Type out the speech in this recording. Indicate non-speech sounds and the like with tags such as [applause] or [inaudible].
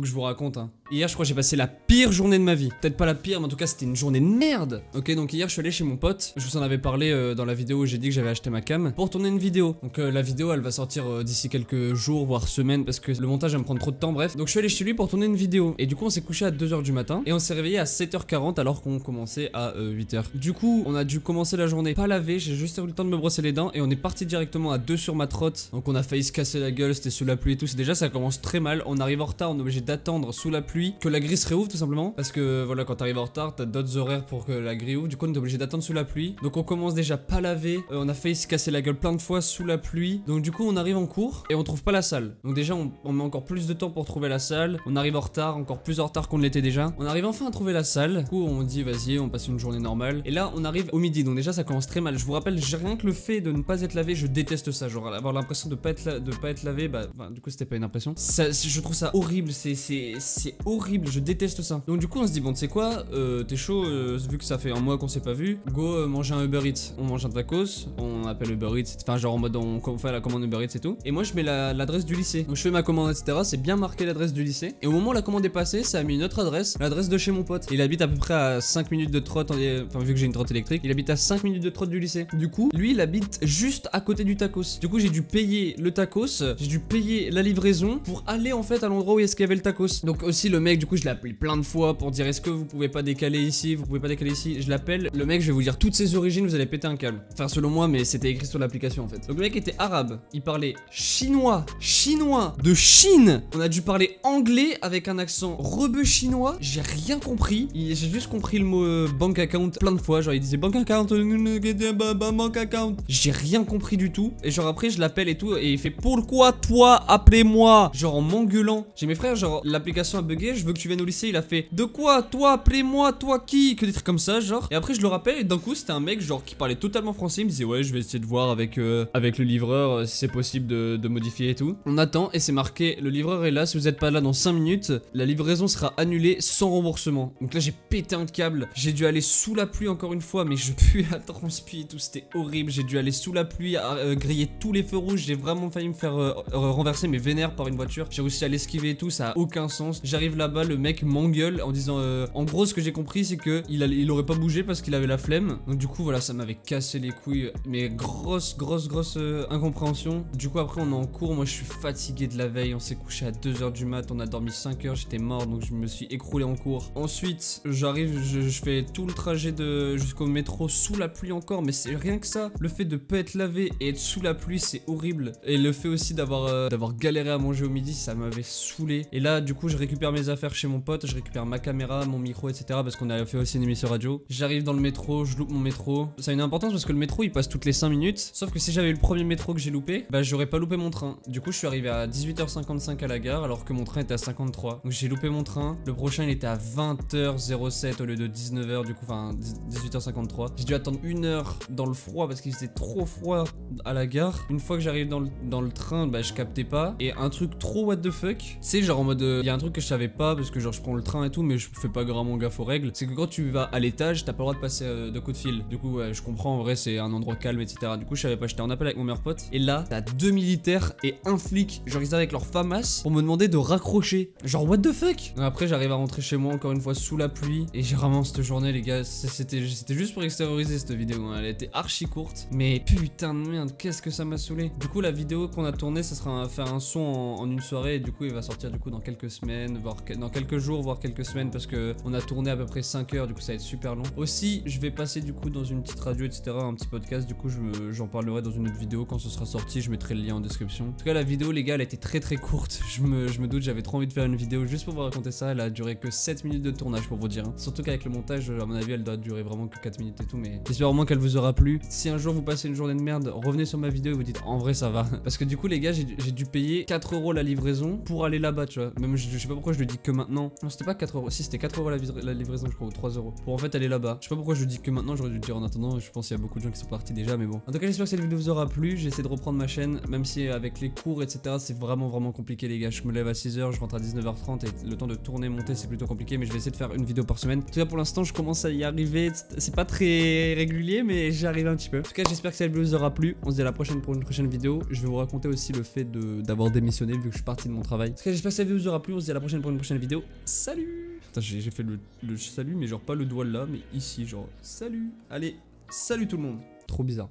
Que je vous raconte. Hein. Hier, je crois que j'ai passé la pire journée de ma vie. Peut-être pas la pire, mais en tout cas, c'était une journée de merde. Ok, donc hier, je suis allé chez mon pote. Je vous en avais parlé euh, dans la vidéo où j'ai dit que j'avais acheté ma cam pour tourner une vidéo. Donc euh, la vidéo, elle va sortir euh, d'ici quelques jours, voire semaines, parce que le montage va me prendre trop de temps. Bref, donc je suis allé chez lui pour tourner une vidéo. Et du coup, on s'est couché à 2h du matin et on s'est réveillé à 7h40 alors qu'on commençait à 8h. Du coup, on a dû commencer la journée pas lavé. J'ai juste eu le temps de me brosser les dents et on est parti directement à 2 sur ma trotte. Donc on a failli se casser la gueule, c'était sous la pluie et tout. Déjà, ça commence très mal. On arrive en retard, on est obligé d'attendre sous la pluie que la grille se réouvre tout simplement. Parce que voilà, quand t'arrives en retard, t'as d'autres horaires pour que la grille ouvre. Du coup, on est obligé d'attendre sous la pluie. Donc on commence déjà pas lavé. Euh, on a failli se casser la gueule plein de fois sous la pluie. Donc du coup, on arrive en cours et on trouve pas la salle. Donc déjà, on, met encore plus de temps pour trouver la salle. On arrive en retard, encore plus en retard qu'on l'était déjà. On arrive enfin à trouver la salle. Du coup, on dit vas-y, on passe une journée normale. Et là, on arrive au midi. Donc déjà, ça commence très mal. Je vous rappelle, rien que le fait de ne pas être lavé, je déteste ça. Genre avoir l'impression de pas être de pas être lavé, bah, du coup, c'était pas une impression. Je trouve ça horrible. C'est c'est horrible. Je déteste ça. Donc du coup, on se dit bon, tu sais quoi, euh, t'es chaud, euh, vu que ça fait un mois qu'on s'est pas vu, go euh, manger un Uber Eats. On mange un tacos, on appelle Uber Eats, enfin genre en mode on, fait la commande Uber Eats et tout. Et moi, je mets l'adresse du lycée. Donc je fais ma commande, etc. C'est bien marqué l'adresse du lycée. Et au moment où la commande est passée, ça a mis une autre adresse, l'adresse de chez mon pote. Il habite à peu près à 5 minutes de trotte, enfin vu que j'ai une trotte électrique, il habite à 5 minutes de trotte du lycée. Du coup, lui, il habite juste à côté du tacos. Du coup, j'ai dû payer le tacos, j'ai dû payer la livraison pour aller en fait à l'endroit où est-ce qu'il y avait le tacos. Donc aussi mec, du coup, je l'ai appelé plein de fois pour dire est-ce que vous pouvez pas décaler ici, vous pouvez pas décaler ici? Je l'appelle, le mec, je vais vous dire toutes ses origines, vous allez péter un câble. Enfin, selon moi, mais c'était écrit sur l'application en fait. Donc le mec était arabe, il parlait chinois, chinois de Chine. On a dû parler anglais avec un accent rebeu chinois. J'ai rien compris. J'ai juste compris le mot euh, bank account plein de fois. Genre, il disait bank account, bank account. J'ai rien compris du tout. Et genre, après, je l'appelle et tout. Et il fait pourquoi toi, appelez-moi? Genre en m'engueulant. J'ai mes frères, genre, l'application a bugué. Je veux que tu viennes au lycée. Il a fait de quoi Toi, appelez-moi, toi qui? Que des trucs comme ça, genre. Et après, je le rappelle. Et d'un coup, c'était un mec, genre, qui parlait totalement français. Il me disait, ouais, je vais essayer de voir avec, euh, avec le livreur euh, si c'est possible de, modifier et tout. On attend et c'est marqué, le livreur est là. Si vous êtes pas là dans 5 minutes, la livraison sera annulée sans remboursement. Donc là, j'ai pété un câble. J'ai dû aller sous la pluie encore une fois, mais je [laughs] pue à transpi et tout. C'était horrible. J'ai dû aller sous la pluie, à, euh, griller tous les feux rouges. J'ai vraiment failli me faire renverser mes vénères par une voiture. J'ai réussi à l'esquiver et tout. Ça a aucun sens. J'arrive là-bas, le mec m'engueule en disant euh, en gros ce que j'ai compris c'est que il, il aurait pas bougé parce qu'il avait la flemme. Donc du coup voilà ça m'avait cassé les couilles. Mais grosse grosse grosse euh, incompréhension. Du coup après on est en cours. Moi je suis fatigué de la veille. On s'est couché à 2h du mat. On a dormi 5 heures. J'étais mort donc je me suis écroulé en cours. Ensuite j'arrive je, fais tout le trajet de jusqu'au métro sous la pluie encore. Mais c'est rien que ça. Le fait de pas être lavé et être sous la pluie c'est horrible. Et le fait aussi d'avoir euh, d'avoir galéré à manger au midi ça m'avait saoulé. Et là du coup je récupère mes affaires chez mon pote je récupère ma caméra mon micro, etc. Parce qu'on a fait aussi une émission radio. J'arrive dans le métro, je loupe mon métro. Ça a une importance parce que le métro il passe toutes les 5 minutes. Sauf que si j'avais eu le premier métro que j'ai loupé, bah j'aurais pas loupé mon train. Du coup, je suis arrivé à 18h55 à la gare alors que mon train était à 53. Donc j'ai loupé mon train. Le prochain il était à 20h07 au lieu de 19h. Du coup, enfin 18h53. J'ai dû attendre une heure dans le froid parce qu'il faisait trop froid à la gare. Une fois que j'arrive dans le, dans le train, bah je captais pas. Et un truc trop what the fuck, c'est genre en mode. Il y a un truc que je savais pas parce que genre je prends le train et tout, mais je fais pas vraiment gaffe aux règles, c'est que quand tu vas à l'étage, t'as pas le droit de passer euh, de coup de fil. Du coup, je comprends, en vrai, c'est un endroit calme, etc. Du coup, je savais pas, j'étais en appel avec mon meilleur pote. Et là, t'as deux militaires et un flic, genre ils étaient avec leur FAMAS pour me demander de raccrocher. Genre, what the fuck? Après, j'arrive à rentrer chez moi encore une fois sous la pluie. Et j'ai vraiment cette journée, les gars, c'était juste pour extérioriser cette vidéo. Hein. Elle était archi courte. Mais putain de merde, qu'est-ce que ça m'a saoulé. Du coup, la vidéo qu'on a tournée, ça sera faire un son en, une soirée. Et du coup, il va sortir du coup dans quelques semaines, voire dans quelques jours, voire quelques semaines, parce que on a tourné à peu près 5 heures, du coup ça va être super long. Aussi, je vais passer du coup dans une petite radio, etc., un petit podcast, du coup j'en parlerai dans une autre vidéo quand ce sera sorti, je mettrai le lien en description. En tout cas, la vidéo, les gars, elle a été très très courte. [laughs] Je me, je me doute, j'avais trop envie de faire une vidéo juste pour vous raconter ça. Elle a duré que 7 minutes de tournage pour vous dire. Hein. Surtout qu'avec le montage, à mon avis, elle doit durer vraiment que 4 minutes et tout, mais j'espère vraiment qu'elle vous aura plu. Si un jour vous passez une journée de merde, revenez sur ma vidéo et vous dites en vrai ça va. [laughs] Parce que du coup, les gars, j'ai dû payer 4 euros la livraison pour aller là-bas, tu vois. Même je, sais pas pourquoi je le que maintenant. Non, c'était pas 4 euros. Si, c'était 4 euros la, livraison, je crois, ou 3 euros. Pour en fait aller là-bas. Je sais pas pourquoi je dis que maintenant, j'aurais dû le dire en attendant. Je pense qu'il y a beaucoup de gens qui sont partis déjà, mais bon. En tout cas, j'espère que cette vidéo vous aura plu. J'essaie de reprendre ma chaîne, même si avec les cours, etc., c'est vraiment, vraiment compliqué, les gars. Je me lève à 6h, je rentre à 19h30 et le temps de tourner, monter, c'est plutôt compliqué, mais je vais essayer de faire une vidéo par semaine. En tout cas, pour l'instant, je commence à y arriver. C'est pas très régulier, mais j'y arrive un petit peu. En tout cas, j'espère que cette vidéo vous aura plu. On se dit à la prochaine pour une prochaine vidéo. Je vais vous raconter aussi le fait d'avoir démissionné vu que je suis parti de mon travail. En tout cas, j'espère que cette vidéo vous aura plu. On se dit à la prochaine pour une prochaine vidéo. Salut Putain, j'ai fait le, le salut, mais genre pas le doigt là, mais ici, genre salut. Allez, salut tout le monde. Trop bizarre.